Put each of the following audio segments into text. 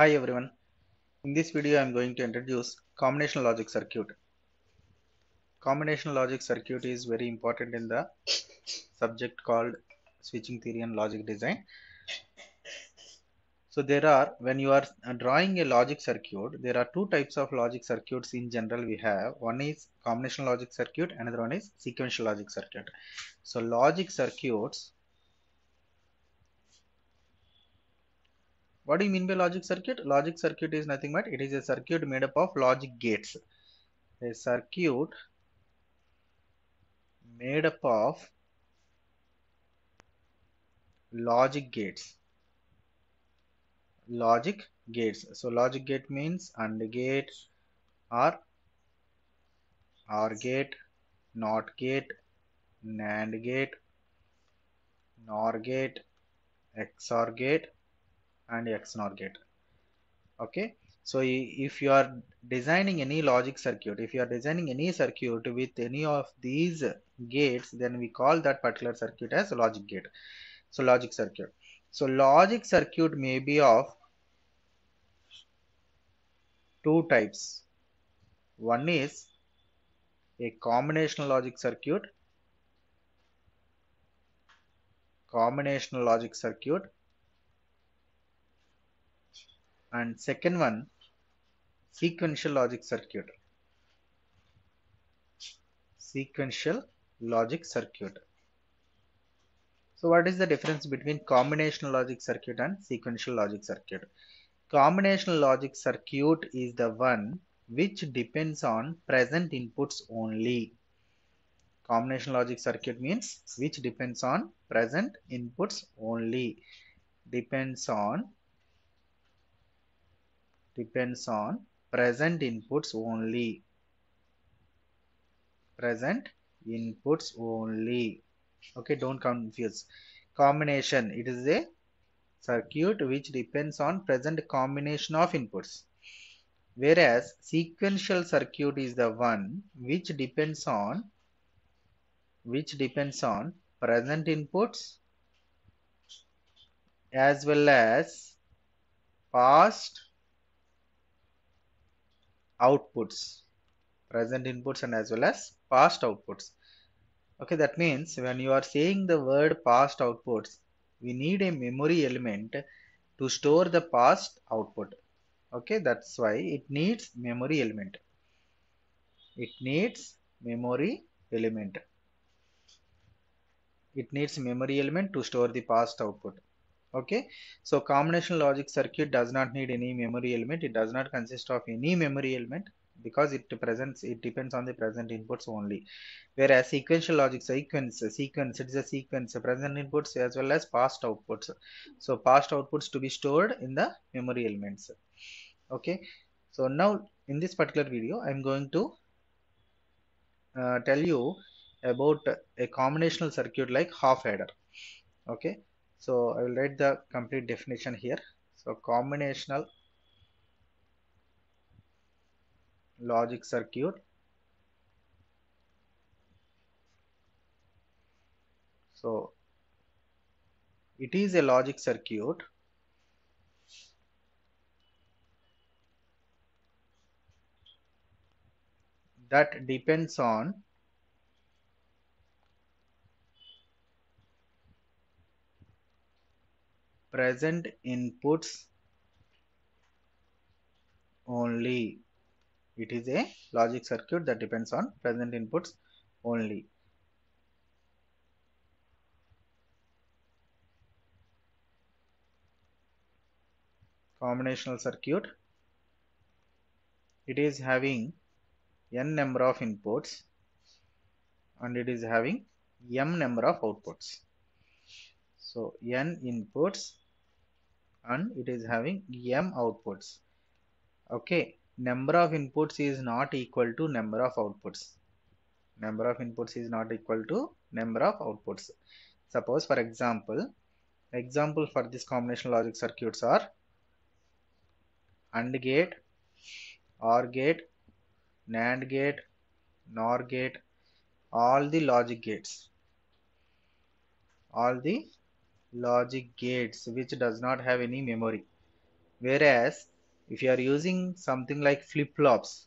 Hi everyone. In this video I am going to introduce combinational logic circuit. Combinational logic circuit is very important in the subject called switching theory and logic design. So there are when you are drawing a logic circuit there are two types of logic circuits in general we have one is combinational logic circuit another one is sequential logic circuit. So logic circuits What do you mean by logic circuit? Logic circuit is nothing but it is a circuit made up of logic gates. A circuit made up of logic gates. Logic gates. So logic gate means AND gate or OR gate, NOT gate, NAND gate, NOR gate, XOR gate and XNOR gate. Okay. So if you are designing any logic circuit, if you are designing any circuit with any of these gates, then we call that particular circuit as logic gate. So logic circuit. So logic circuit may be of two types. One is a combinational logic circuit, combinational logic circuit and second one sequential logic circuit. Sequential logic circuit. So what is the difference between combinational logic circuit and sequential logic circuit? Combinational logic circuit is the one which depends on present inputs only. Combinational logic circuit means which depends on present inputs only. Depends on depends on present inputs only. Present inputs only. Okay don't confuse. Combination. It is a circuit which depends on present combination of inputs. Whereas sequential circuit is the one which depends on which depends on present inputs as well as past outputs present inputs and as well as past outputs. Okay that means when you are saying the word past outputs we need a memory element to store the past output. Okay that's why it needs memory element. It needs memory element. It needs memory element to store the past output okay? So combinational logic circuit does not need any memory element. It does not consist of any memory element because it presents it depends on the present inputs only. Whereas sequential logic sequence sequence it is a sequence present inputs as well as past outputs. So past outputs to be stored in the memory elements. Okay? So now in this particular video i'm going to uh, tell you about a combinational circuit like half adder. Okay so I will write the complete definition here. So combinational logic circuit. So it is a logic circuit. That depends on present inputs only. It is a logic circuit that depends on present inputs only. Combinational circuit. It is having n number of inputs and it is having m number of outputs. So n inputs and it is having m outputs. Okay number of inputs is not equal to number of outputs. Number of inputs is not equal to number of outputs. Suppose for example example for this combinational logic circuits are AND gate OR gate NAND gate NOR gate all the logic gates. All the logic gates which does not have any memory. Whereas if you are using something like flip-flops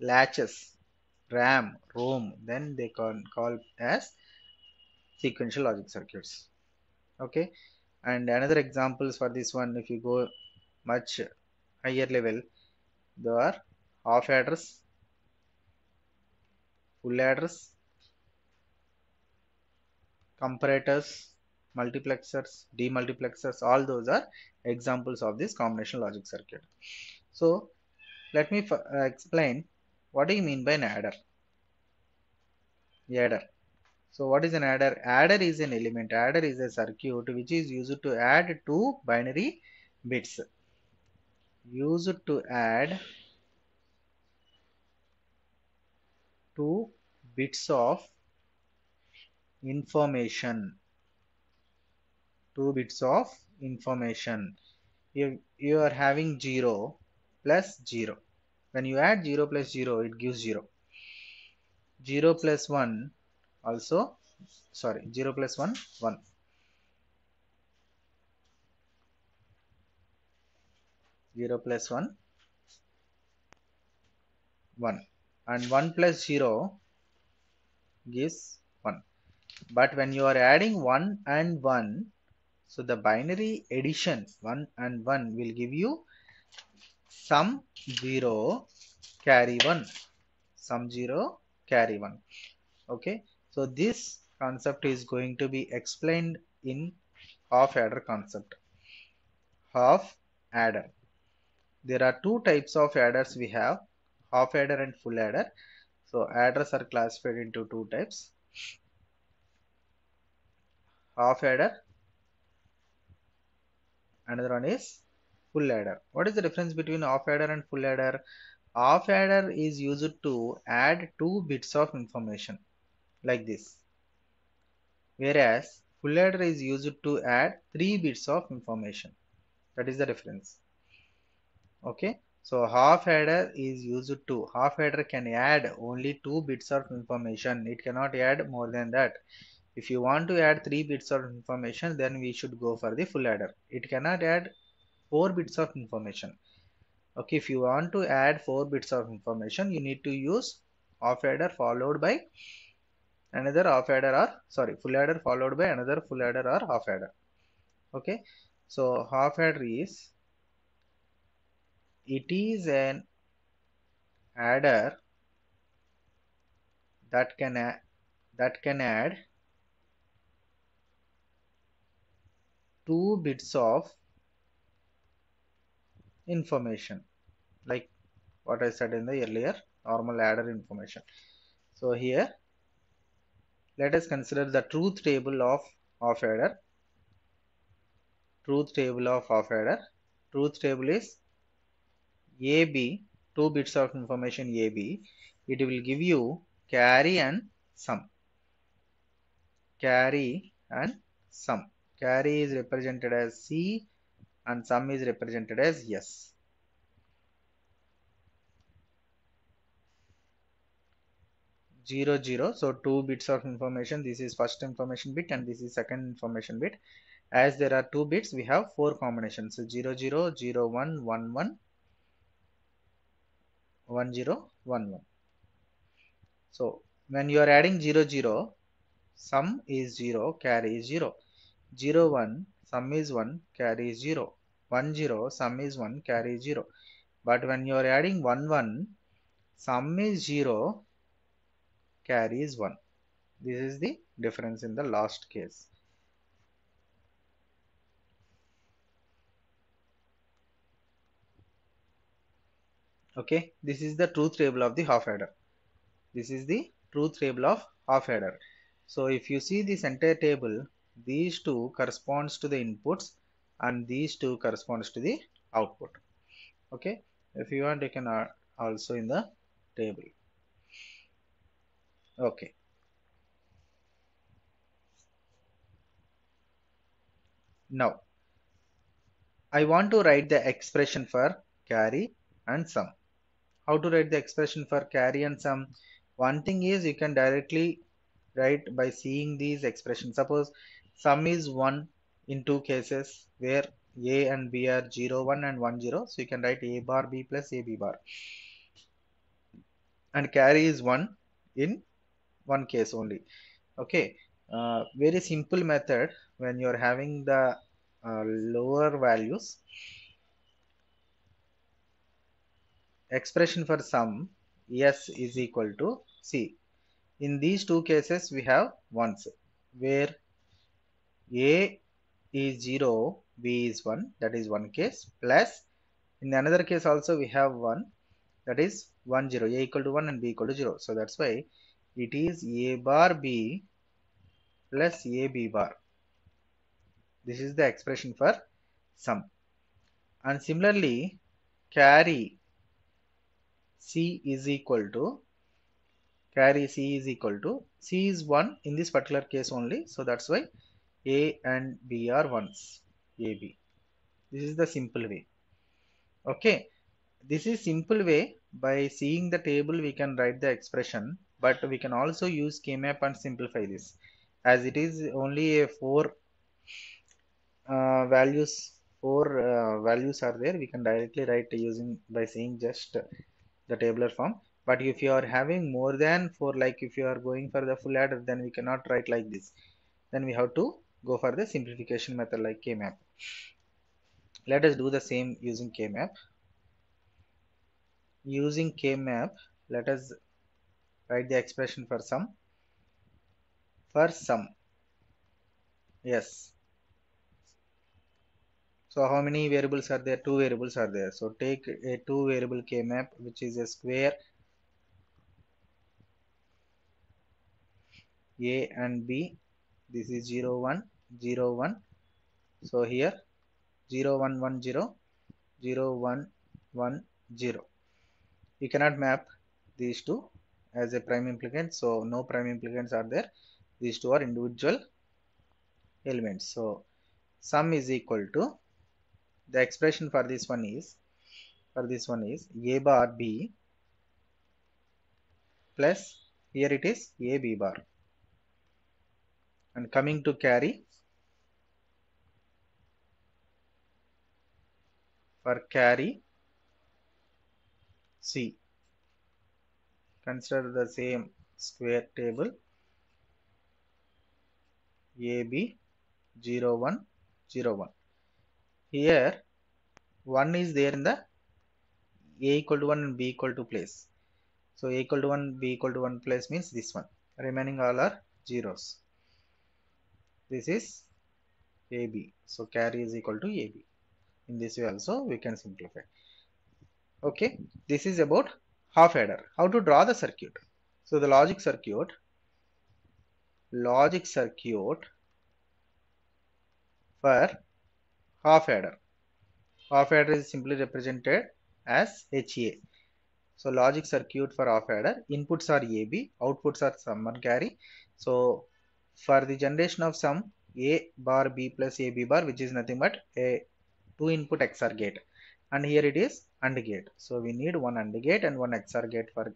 latches ram rom then they can call as sequential logic circuits. Okay? And another examples for this one if you go much higher level there are half adders full adders comparators multiplexers demultiplexers all those are examples of this combination logic circuit. So let me uh, explain what do you mean by an adder? Adder. So what is an adder? Adder is an element. Adder is a circuit which is used to add two binary bits. Used to add two bits of information two bits of information. You you are having 0 plus 0 when you add 0 plus 0 it gives 0 0 plus 1 also sorry 0 plus 1 1 0 plus 1 1 and 1 plus 0 gives 1 but when you are adding 1 and 1 so the binary addition 1 and 1 will give you sum 0 carry 1 sum 0 carry 1 okay? So this concept is going to be explained in half adder concept. Half adder. There are two types of adders we have half adder and full adder. So adders are classified into two types. Half adder another one is full adder. What is the difference between half adder and full adder? Half adder is used to add two bits of information like this. Whereas full adder is used to add three bits of information. That is the difference. Okay? So half adder is used to half adder can add only two bits of information. It cannot add more than that if you want to add three bits of information then we should go for the full adder. It cannot add four bits of information. Okay if you want to add four bits of information you need to use half adder followed by another half adder or sorry full adder followed by another full adder or half adder. Okay so half adder is it is an adder that can that can add two bits of information like what I said in the earlier normal adder information. So here let us consider the truth table of half adder. Truth table of half adder. Truth table is AB, two bits of information AB. It will give you carry and sum. Carry and sum. Carry is represented as C and sum is represented as S. Zero zero. So two bits of information. This is first information bit and this is second information bit. As there are two bits, we have four combinations. So zero zero zero one one one one zero one one. So when you are adding zero zero, sum is zero, carry is zero. 0 1 sum is 1 carry is 0 1 0 sum is 1 carry is 0 but when you are adding 1 1 sum is 0 carry is 1 this is the difference in the last case. Okay this is the truth table of the half adder. This is the truth table of half adder. So if you see this entire table these two corresponds to the inputs and these two corresponds to the output. Okay? If you want you can uh, also in the table. Okay. Now I want to write the expression for carry and sum. How to write the expression for carry and sum? One thing is you can directly write by seeing these expressions. Suppose sum is 1 in two cases where a and b are 0 1 and 1 0 so you can write a bar b plus a b bar. And carry is 1 in one case only. Okay. Uh, very simple method when you are having the uh, lower values. Expression for sum s is equal to c. In these two cases we have ones where a is 0 b is 1 that is one case plus in the another case also we have one that is 1 0 a equal to 1 and b equal to 0 so that's why it is a bar b plus a b bar. This is the expression for sum. And similarly carry c is equal to carry c is equal to c is 1 in this particular case only. So that's why a and b are ones ab this is the simple way. Okay. This is simple way by seeing the table we can write the expression but we can also use kmap and simplify this. As it is only a four uh, values four uh, values are there we can directly write using by saying just the tabular form. But if you are having more than four like if you are going for the full adder then we cannot write like this. Then we have to go for the simplification method like kmap. Let us do the same using kmap. Using kmap let us write the expression for sum. For sum. Yes. So how many variables are there? Two variables are there. So take a two variable kmap which is a square a and b. This is 0 1 0 1 so here 0 1 1 0 0 1 1 0 we cannot map these two as a prime implicant so no prime implicants are there. These two are individual elements. So sum is equal to the expression for this one is for this one is a bar b plus here it is a b bar. And coming to carry for carry C. Consider the same square table. AB 0 1 0 1 here 1 is there in the A equal to 1 and B equal to place. So A equal to 1 B equal to 1 place means this one. Remaining all are zeros. This is AB so carry is equal to AB in this way also we can simplify. Okay this is about half adder. How to draw the circuit? So the logic circuit logic circuit for half adder. Half adder is simply represented as HA so logic circuit for half adder inputs are AB outputs are sum and carry. So for the generation of sum a bar b plus ab bar which is nothing but a two input XOR gate. And here it is AND gate. So we need one AND gate and one XOR gate for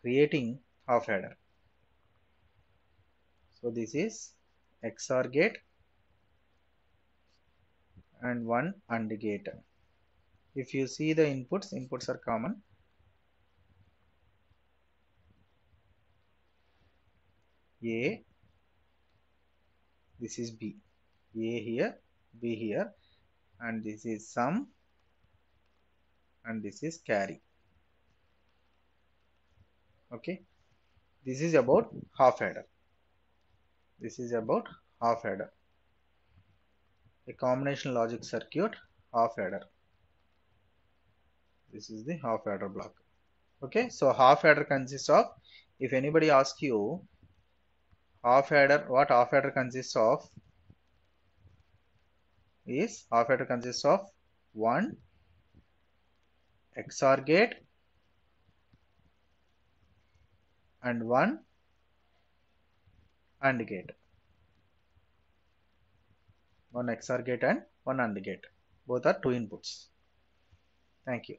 creating half adder so this is XOR gate and one AND gate. If you see the inputs inputs are common. A this is B. A here B here and this is sum and this is carry. Okay. This is about half adder. This is about half adder. A combination logic circuit half adder. This is the half adder block. Okay. So half adder consists of if anybody asks you half adder what half adder consists of is half adder consists of one XOR gate and one AND gate. One XOR gate and one AND gate. Both are two inputs. Thank you.